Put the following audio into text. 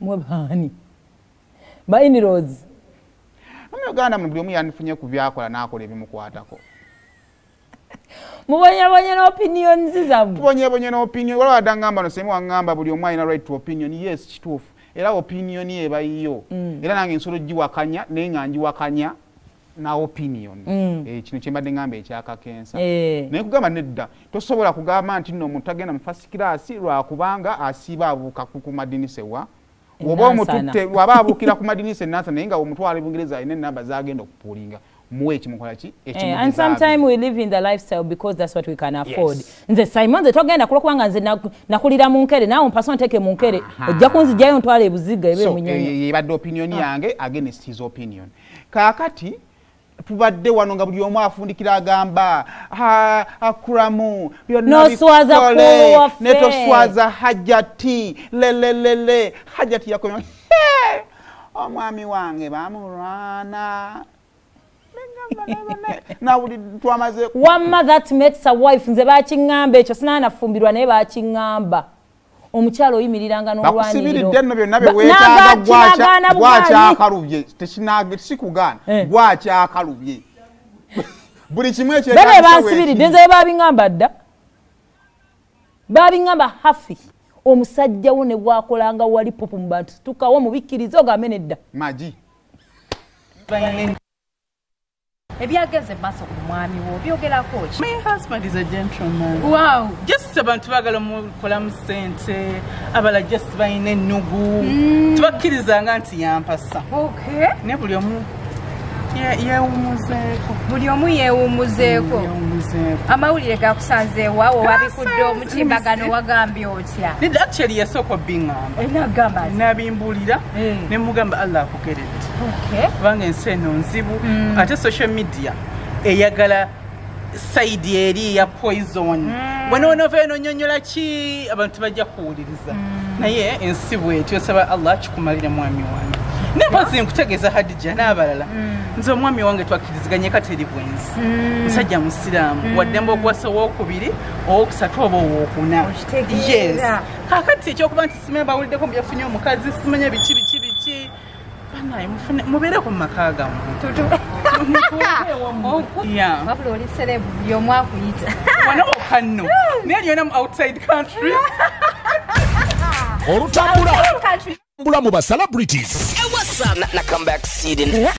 mwe baani bainirozi mu uganda muno buli omu yandifunye ku byakola n'akola ebimukwatako. Mubonyabonye n'opinions zammwe. Tubonyebonye n'opinion wala wadde ngamba no semu waŋŋamba buli omu alina right to opinion. Yes kituufu. Era opinion ye ebayiyo era nange nsolo giwakanya naye nga ngiwakanya na opinion. Eh, kino kyembadde ngamba ekyakakensa Eh. naye kugamba nedda tosobola kugamba nti nno omuntu tagenda mu fast class lwakubanga asiiba abuuka ku madinisa ewa oba Enansana. omututte waba abuukira ku madinisa enansa naye nga omutwala ebungereza alina enamba zagenda okupuulinga muwe ekimukola ki? Eh, and sometimes we live in the lifestyle because that's what we can afford. Yes. nze simon nze togenda kulo kubanga nze nak- nakulira mu nkere naawe mpasa onteeke mu nkere. Ojja kunzijjayo ntwala ebuziga ebe so munyonyo eh, yebadde opinion yange against his opinion. Kaakati tubadde wano nga buli omu afundikira agamba "Ah, akuramu byonna Noswaza bikole, kulu waffe." ne toswaza hajati lelelele hajati yakomya "Hey, omwami wange bamulwana. Wamma that makes a wife nze bakiŋŋamba ekyo sinaanafumbirwa naye bakiŋŋamba omukyalo oyimiriranga bakusibiridde nno byonna bugaanyi. gwakyakalubye tekinage sikugana Eh. gwakyakalubye buli kimu ekyo bebe bansibiridde nze babiŋŋamba dda. Babiŋŋamba hafi omusajja wo ne bwakolanga wali pupu mu bantu tukawo mubikkiriza ogambe nedda magi. Ebyageze maaso ku mwami wo byogerako ki? My husband is a gentleman. wow Just abantu baagala mukolamu ssente abala just balina ennugu. Tubakkirizanga nti yampasa. Okay. Ne buli omu ye- yeewumuzeeko. Buli omu yeewumuzeeko. Amawulire gakusanzeewa wo wabikudde omutimbagano wagambye otya? Actually yasooka obbiŋŋamba enagamba nabimbuulira Eh. ne mugamba allah akugeredde kubanga ensi eno nzibu. Ate social media eyagala saidi eri ya poison. Bwenoonova eno nyonyola ki abantu bajja kuwuliriza? Naye ensi bwetyo osaba allah kikumalire mwami wange. Nempozi nkutegeeza hadija n'abalala. Nze omwami wange twakkiriziganye kateri bwensi musajja musiraamu. Waddemba okuwasa owokubiri owokusatu oba owokuna Okitegeera. kakati ekyokuba nti simanya bawuliddeko mubyafunye omukazi simanya biki biki biki. Banaye mubeereko mu maka gammwe. Yeah. wabula oli serebu buli omu akuyita wanowoka nno naye lyona mu outside country. Olutambula. Mu ba celebrities